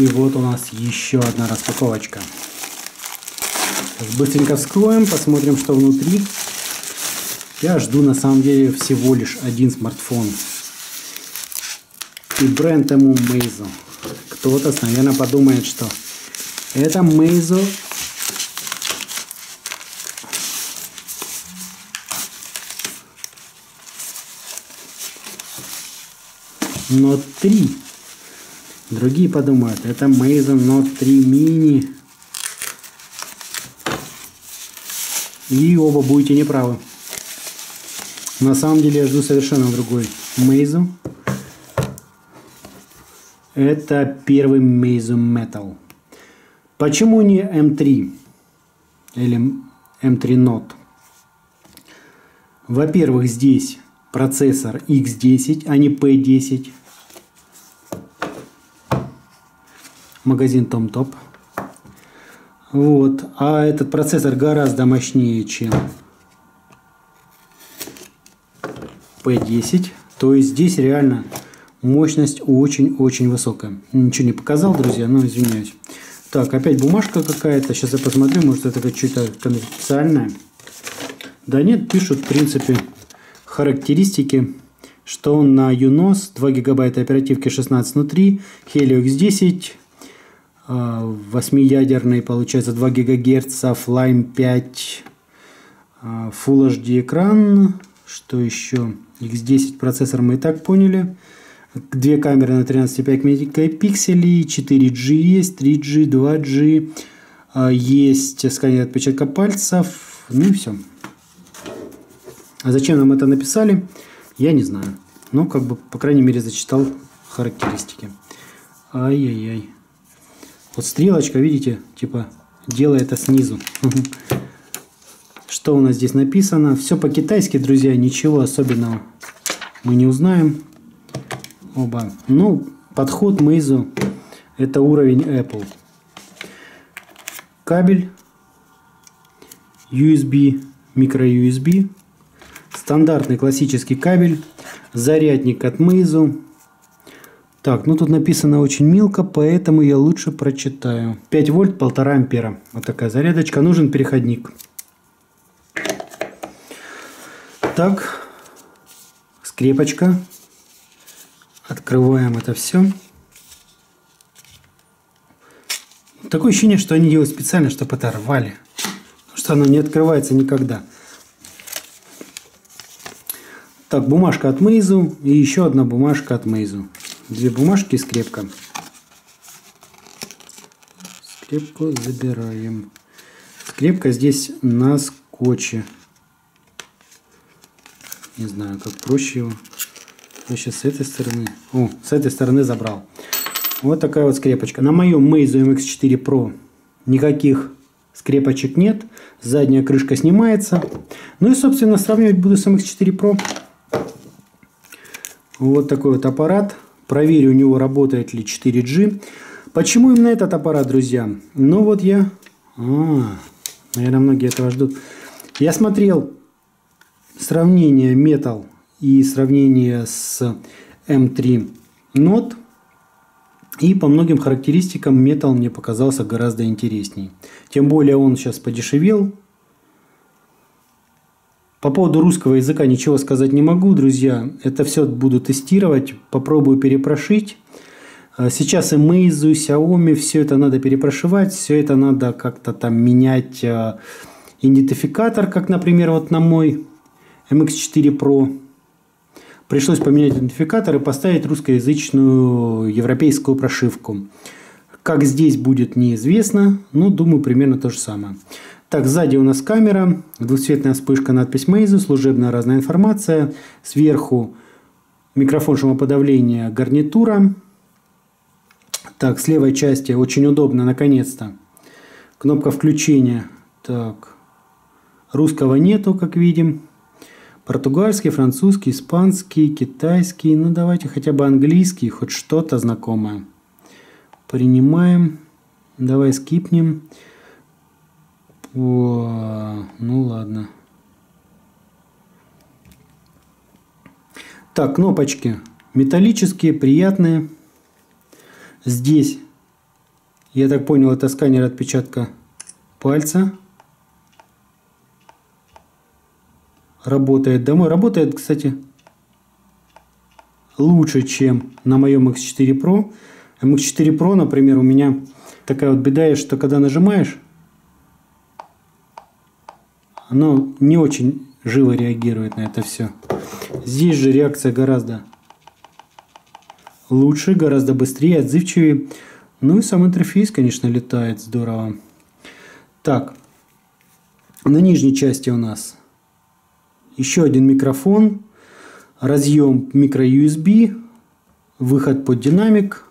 И вот у нас еще одна распаковочка. Быстренько вскроем, посмотрим, что внутри. Я жду на самом деле всего лишь один смартфон. И бренд ему Meizu. Кто-то, наверное, подумает, что это Meizu Note 3. Другие подумают, это Meizu Note 3 Mini. И оба будете неправы. На самом деле я жду совершенно другой Meizu. Это первый Meizu Metal. Почему не M3 или M3 Note? Во-первых, здесь процессор X10, а не P10. Магазин TomTop. Вот. А этот процессор гораздо мощнее, чем P10. То есть здесь реально мощность очень-очень высокая. Ничего не показал, друзья, но извиняюсь. Так, опять бумажка какая-то. Сейчас я посмотрю, может это что-то конфиденциальное. Да нет, пишут, в принципе, характеристики, что он на UNOS, 2 гигабайта оперативки 16 внутри, Helio X10, 8-ядерный, получается 2 ГГц, Flame 5, Full HD экран, что еще, X10 процессор мы и так поняли, две камеры на 13,5 мегапикселей, 4G есть, 3G, 2G, есть сканер отпечатка пальцев, ну и все. А зачем нам это написали, я не знаю. Но, как бы, по крайней мере, зачитал характеристики. Ай-яй-яй. Вот стрелочка, видите, типа делай это снизу. Что у нас здесь написано? Все по-китайски, друзья, ничего особенного мы не узнаем. Оба. Ну, подход Meizu это уровень Apple. Кабель USB, micro-USB, стандартный классический кабель, зарядник от Meizu, так, ну тут написано очень мелко, поэтому я лучше прочитаю. 5 вольт, 1,5 ампера. Вот такая зарядочка. Нужен переходник. Так, скрепочка. Открываем это все. Такое ощущение, что они делают специально, чтобы это рвали. Что оно не открывается никогда. Так, бумажка от Meizu и еще одна бумажка от Meizu две бумажки и скрепка. Скрепку забираем. Скрепка здесь на скотче. Не знаю, как проще его. Сейчас с этой стороны. О, с этой стороны забрал. Вот такая вот скрепочка. На моем Meizu MX4 Pro никаких скрепочек нет. Задняя крышка снимается. Ну и, собственно, сравнивать буду с MX4 Pro. Вот такой вот аппарат. Проверю, у него работает ли 4G. Почему именно этот аппарат, друзья? Ну вот я... А, наверное, многие этого ждут. Я смотрел сравнение Metal и сравнение с M3 Note. И по многим характеристикам Metal мне показался гораздо интересней. Тем более он сейчас подешевел. По поводу русского языка ничего сказать не могу, друзья. Это все буду тестировать, попробую перепрошить. А сейчас и Meizu, Xiaomi, все это надо перепрошивать, все это надо как-то там менять а, идентификатор, как, например, вот на мой MX4 Pro. Пришлось поменять идентификатор и поставить русскоязычную европейскую прошивку. Как здесь будет неизвестно, но думаю примерно то же самое. Так, сзади у нас камера, двухцветная вспышка, надпись Meizu, служебная разная информация. Сверху микрофон шумоподавления, гарнитура. Так, с левой части очень удобно, наконец-то. Кнопка включения. Так, русского нету, как видим. Португальский, французский, испанский, китайский. Ну, давайте хотя бы английский, хоть что-то знакомое. Принимаем. Давай скипнем. О, ну ладно. Так, кнопочки. Металлические, приятные. Здесь Я так понял, это сканер отпечатка пальца. Работает домой. Работает, кстати, лучше, чем на моем X4 Pro. MX4 Pro, например, у меня такая вот беда, что когда нажимаешь, оно не очень живо реагирует на это все. Здесь же реакция гораздо лучше, гораздо быстрее, отзывчивее. Ну и сам интерфейс, конечно, летает здорово. Так, на нижней части у нас еще один микрофон, разъем micro-USB, выход под динамик.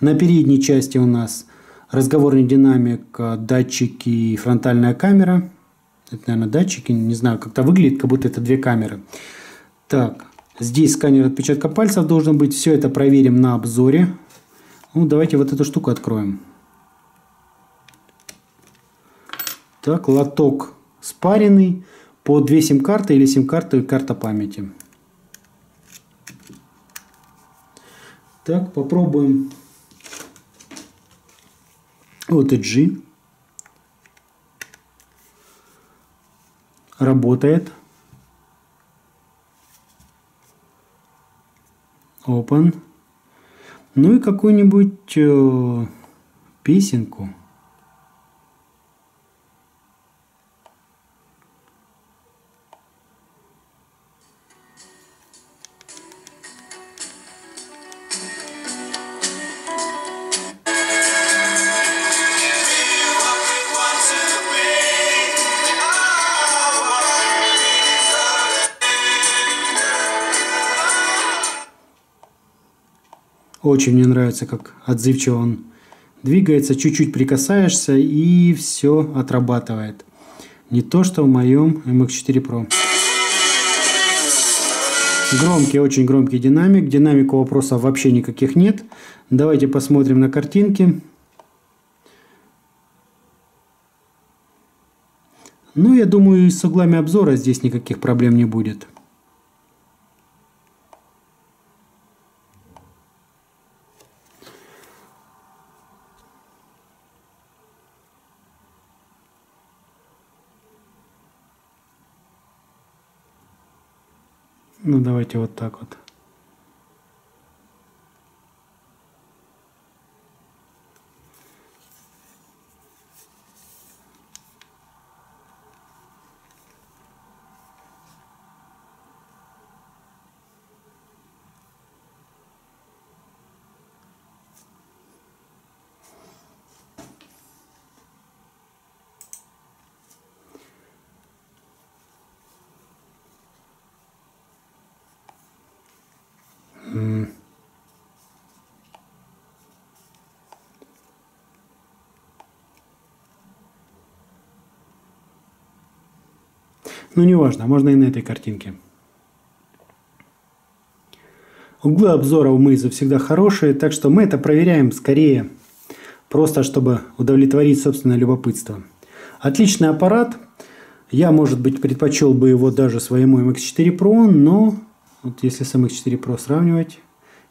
На передней части у нас разговорный динамик, датчики и фронтальная камера. Это, наверное, датчики, не знаю, как-то выглядит, как будто это две камеры. Так, здесь сканер отпечатка пальцев должен быть. Все это проверим на обзоре. Ну, давайте вот эту штуку откроем. Так, лоток спаренный по две сим-карты или сим-карты и карта памяти. Так, попробуем OTG. Работает. Open. Ну и какую-нибудь э, песенку. Очень мне нравится, как отзывчиво он двигается. Чуть-чуть прикасаешься и все отрабатывает. Не то, что в моем MX4 Pro. Громкий, очень громкий динамик. Динамику вопросов вообще никаких нет. Давайте посмотрим на картинки. Ну, я думаю, с углами обзора здесь никаких проблем не будет. Ну, давайте вот так вот. Ну, неважно, можно и на этой картинке. Углы обзора у Мейза всегда хорошие, так что мы это проверяем скорее, просто чтобы удовлетворить собственное любопытство. Отличный аппарат. Я, может быть, предпочел бы его даже своему MX4 Pro, но вот если с MX4 Pro сравнивать,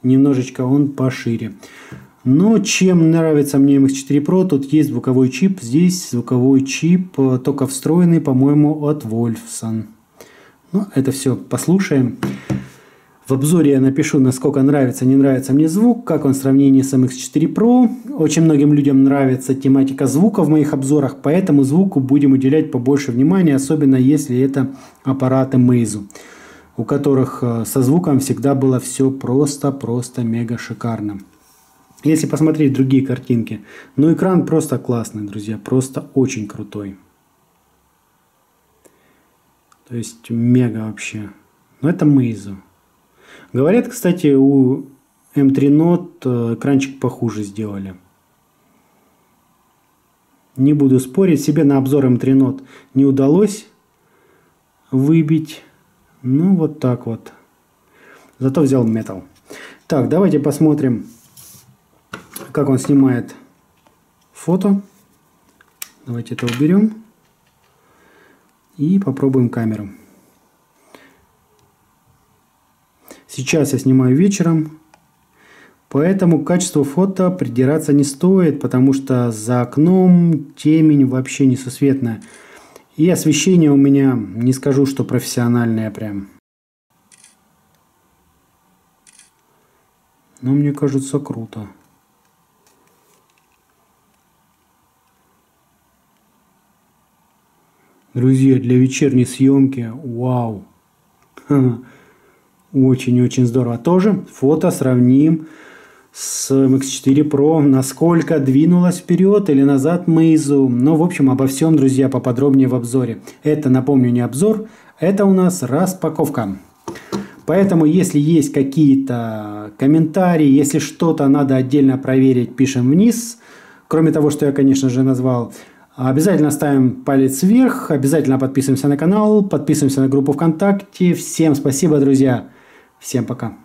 немножечко он пошире. Но чем нравится мне MX4 Pro, тут есть звуковой чип. Здесь звуковой чип, э, только встроенный, по-моему, от Wolfson. Ну, это все послушаем. В обзоре я напишу, насколько нравится, не нравится мне звук, как он в сравнении с MX4 Pro. Очень многим людям нравится тематика звука в моих обзорах, поэтому звуку будем уделять побольше внимания, особенно если это аппараты Meizu, у которых э, со звуком всегда было все просто-просто мега шикарно. Если посмотреть другие картинки, ну экран просто классный, друзья, просто очень крутой. То есть мега вообще. Но это Meizu. Говорят, кстати, у M3 Note э, экранчик похуже сделали. Не буду спорить, себе на обзор M3 Note не удалось выбить. Ну, вот так вот. Зато взял Metal. Так, давайте посмотрим как он снимает фото. Давайте это уберем. И попробуем камеру. Сейчас я снимаю вечером. Поэтому к качеству фото придираться не стоит, потому что за окном темень вообще несусветная. И освещение у меня, не скажу, что профессиональное прям. Но мне кажется круто. Друзья, для вечерней съемки, вау. Очень-очень здорово. Тоже фото сравним с MX4 Pro, насколько двинулась вперед или назад Meizu. Ну, в общем, обо всем, друзья, поподробнее в обзоре. Это, напомню, не обзор, это у нас распаковка. Поэтому, если есть какие-то комментарии, если что-то надо отдельно проверить, пишем вниз. Кроме того, что я, конечно же, назвал, обязательно ставим палец вверх, обязательно подписываемся на канал, подписываемся на группу ВКонтакте. Всем спасибо, друзья. Всем пока.